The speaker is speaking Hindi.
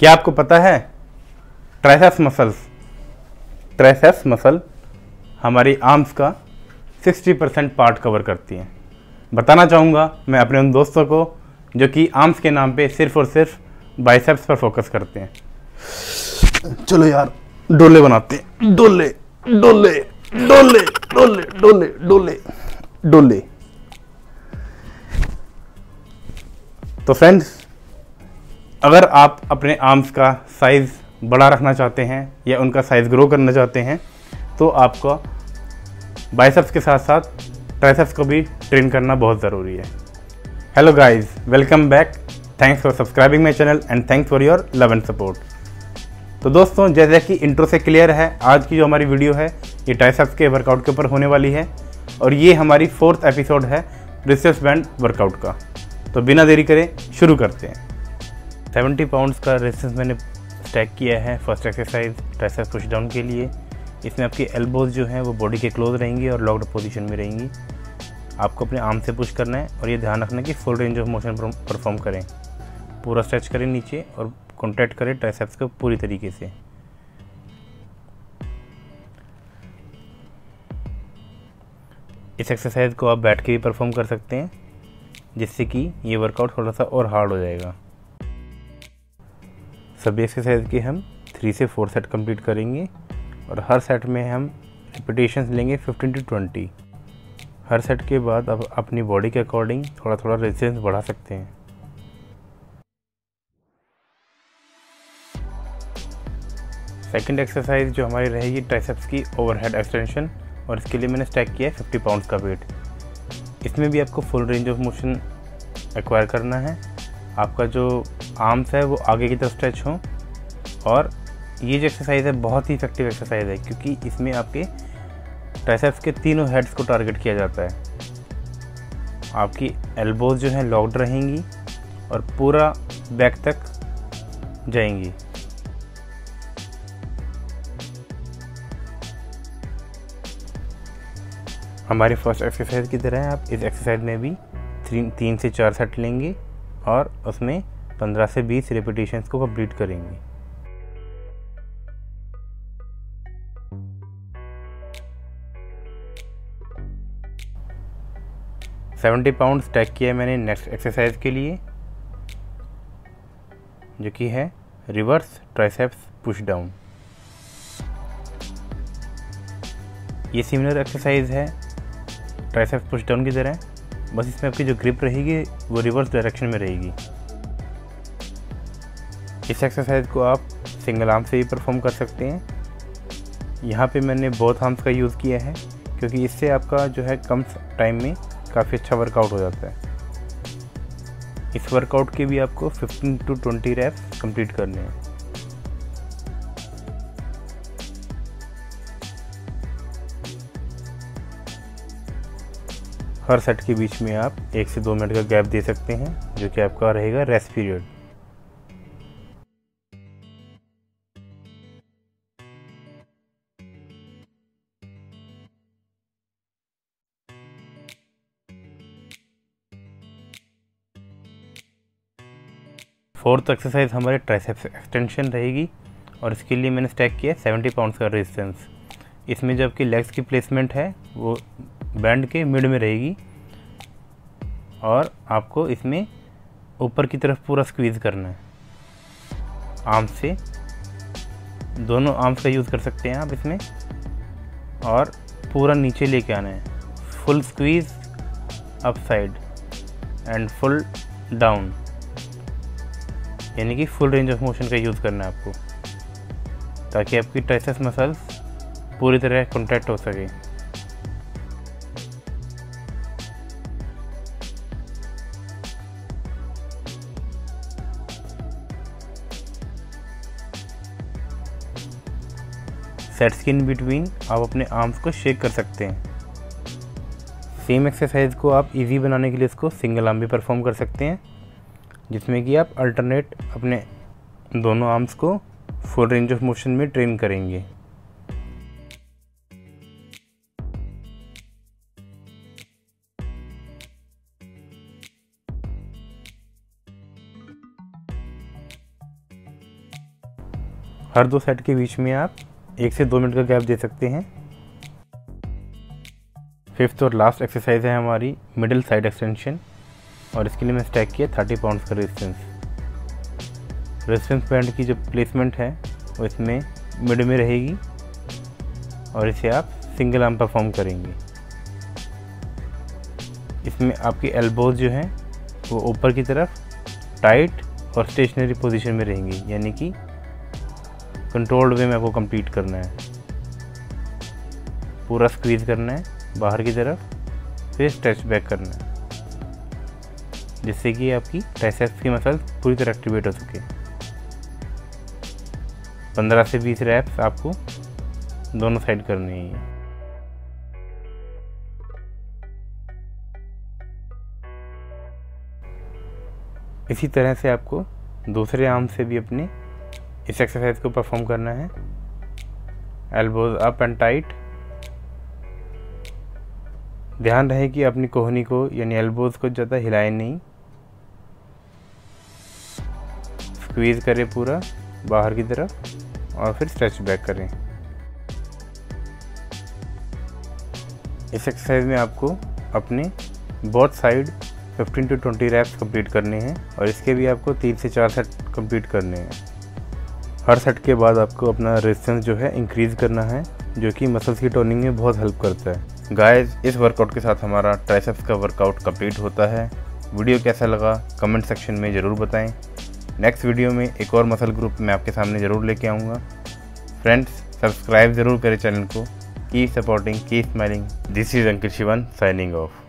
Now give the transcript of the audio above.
क्या आपको पता है? Triceps muscles. ट्राइसेप्स मसल हमारी आर्म्स का 60 परसेंट पार्ट कवर करती हैं। बताना चाहूँगा मैं अपने उन दोस्तों को जो कि आर्म्स के नाम पे सिर्फ़ और सिर्फ़ बाइसेप्स पर फोकस करते हैं। चलो यार। डोले बनाते हैं। डोले डोले डोले डोले डोले डोले डोले। तो फ्रेंड्स अगर आप अपने आर्म्स का साइज़ बड़ा रखना चाहते हैं या उनका साइज़ ग्रो करना चाहते हैं तो आपको बाइसेप्स के साथ साथ ट्राइसेप्स को भी ट्रेन करना बहुत ज़रूरी है। Hello guys welcome back thanks for subscribing my channel and thanks for your love and support तो दोस्तों, जैसे कि इंट्रो से क्लियर है, आज की जो हमारी वीडियो है, ये ट्राइसेप्स के वर्कआउट के ऊपर होने वाली है और ये हमारी फोर्थ एपिसोड है रिसेस बैंड वर्कआउट का। तो बिना देरी करें, शुरू करते हैं। सेवेंटी पाउंड्स का रेसिस मैंने स्टैक किया है first exercise tricep push down के लिए। इसमें आपकी एल्बोज जो हैं, वो बॉडी के क्लोज रहेंगी और लॉक्ड पोजीशन में रहेंगी। आपको अपने आर्म से पुश करना है और ये ध्यान रखना कि full range of motion perform करें। पूरा स्ट्रेच करें नीचे और कॉन्टैक्ट करें ट्राइसेप्स को पूरी तरीके से। इस एक्सरसाइज को आप बैठ के भी परफॉर्म कर सकते हैं, जिससे कि ये वर्कआउट थोड़ा सा और हार्ड हो जाएगा। सभी एक्सरसाइज के हम थ्री से फोर सेट कंप्लीट करेंगे और हर सेट में हम रिपीटेशन लेंगे फिफ्टीन टू ट्वेंटी हर सेट के बाद आप अपनी बॉडी के अकॉर्डिंग थोड़ा थोड़ा रेजिस्टेंस बढ़ा सकते हैं। सेकंड एक्सरसाइज जो हमारी रहेगी ट्राइसेप्स की ओवरहेड एक्सटेंशन और इसके लिए मैंने स्टैक किया है फिफ्टी पाउंड्स का वेट इसमें भी आपको full range of motion acquire करना है। आपका जो आर्म्स है, वो आगे की तरफ़ स्ट्रेच हों। और ये जो एक्सरसाइज है, बहुत ही इफ़ेक्टिव एक्सरसाइज है, क्योंकि इसमें आपके ट्राइसेप्स के तीनों हेड्स को टारगेट किया जाता है। आपकी एल्बोज जो हैं लॉक्ड रहेंगी और पूरा बैक तक जाएँगी। हमारे फ़र्स्ट एक्सरसाइज की तरह आप इस एक्सरसाइज में भी तीन से चार सेट लेंगे और उसमें 15 से 20 रिपीटेशंस को कंप्लीट करेंगे। सेवेंटी पाउंड स्टैक किया मैंने नेक्स्ट एक्सरसाइज के लिए, जो कि है रिवर्स ट्राइसेप्स पुश डाउन ये सिमिलर एक्सरसाइज है ट्राइसेप्स पुश डाउन की तरह, बस इसमें आपकी जो ग्रिप रहेगी, वो रिवर्स डायरेक्शन में रहेगी। इस एक्सरसाइज को आप सिंगल आर्म से भी परफॉर्म कर सकते हैं। यहाँ पे मैंने बहुत आर्म्स का यूज़ किया है, क्योंकि इससे आपका जो है कम टाइम में काफ़ी अच्छा वर्कआउट हो जाता है। इस वर्कआउट के भी आपको 15 टू 20 रैप्स कंप्लीट करने हैं। हर सेट के बीच में आप एक से दो मिनट का गैप दे सकते हैं, जो कि आपका रहेगा रेस्ट पीरियड फोर्थ एक्सरसाइज हमारे ट्राइसेप्स एक्सटेंशन रहेगी और इसके लिए मैंने स्टैक किया सेवेंटी पाउंड्स का रेजिस्टेंस इसमें जो आपकी लेग्स की प्लेसमेंट है, वो बैंड के मिड में रहेगी और आपको इसमें ऊपर की तरफ़ पूरा स्क्वीज़ करना है। आर्म से। दोनों आर्म्स का यूज़ कर सकते हैं आप इसमें और पूरा नीचे लेके आना है। Full squeeze up side and full down यानी कि फुल रेंज ऑफ़ मोशन का यूज़ करना है आपको। ताकि आपकी ट्राइसेस मसल्स पूरी तरह कॉन्टैक्ट हो सके। सेट स्किन बिटवीन आप अपने आर्म्स को शेक कर सकते हैं। सेम एक्सरसाइज को आप इजी बनाने के लिए इसको सिंगल आर्म भी परफॉर्म कर सकते हैं। जिसमें कि आप अल्टरनेट अपने दोनों आर्म्स को फुल रेंज ऑफ़ मोशन में ट्रेन करेंगे। हर दो सेट के बीच में आप एक से दो मिनट का गैप दे सकते हैं। फिफ्थ और लास्ट एक्सरसाइज है हमारी मिडिल साइड एक्सटेंशन और इसके लिए मैं स्टैक किया थर्टी पाउंड्स का रेजिस्टेंस रेजिस्टेंस बैंड की जो प्लेसमेंट है, वो इसमें मिड में रहेगी और इसे आप सिंगल आर्म परफॉर्म करेंगे। इसमें आपकी एल्बोज जो हैं, वो ऊपर की तरफ़ टाइट और स्टेशनरी पोजीशन में रहेंगी, यानी कि कंट्रोल्ड वे में आपको कंप्लीट करना है। पूरा स्क्वीज करना है, बाहर की तरफ़, फिर स्ट्रेच बैक करना है। जिससे कि आपकी ट्राइसेप्स की मसल पूरी तरह एक्टिवेट हो सके। 15 से 20 रैप्स आपको दोनों साइड करनी है। इसी तरह से आपको दूसरे आर्म से भी अपने इस एक्सरसाइज को परफॉर्म करना है। एल्बोज अप एंड टाइट ध्यान रहे कि अपनी कोहनी को, यानी एल्बोज को ज़्यादा हिलाएँ नहीं। स्क्वीज़ करें पूरा बाहर की तरफ़ और फिर स्ट्रेच बैक करें। इस एक्सरसाइज में आपको अपने both side 15 to 20 reps complete करने हैं और इसके भी आपको तीन से चार सेट कंप्लीट करने हैं। हर सेट के बाद आपको अपना रेजिस्टेंस जो है इंक्रीज़ करना है, जो कि मसल्स की टोनिंग में बहुत हेल्प करता है। गाइस इस वर्कआउट के साथ हमारा ट्राइसेप्स का वर्कआउट कंप्लीट होता है। वीडियो कैसा लगा कमेंट सेक्शन में ज़रूर बताएँ। नेक्स्ट वीडियो में एक और मसल ग्रुप मैं आपके सामने ज़रूर लेके आऊँगा। फ्रेंड्स सब्सक्राइब ज़रूर करें चैनल को। की सपोर्टिंग की smiling this is Ankit Shivan signing off